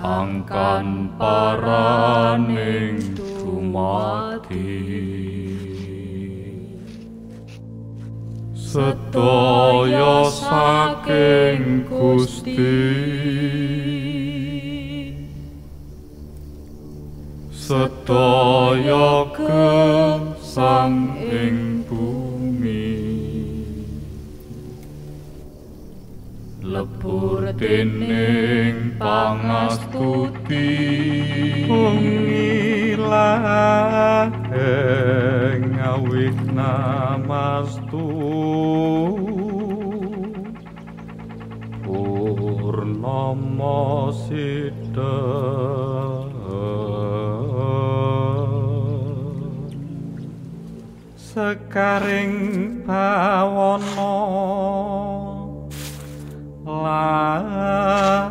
angkan paraning dumati sedaya saking Gusti. Sedaya gesang ing lebur dening pangastuti Pengilah ngawit namastu. Purnama sida Sekaring bawana langgeng.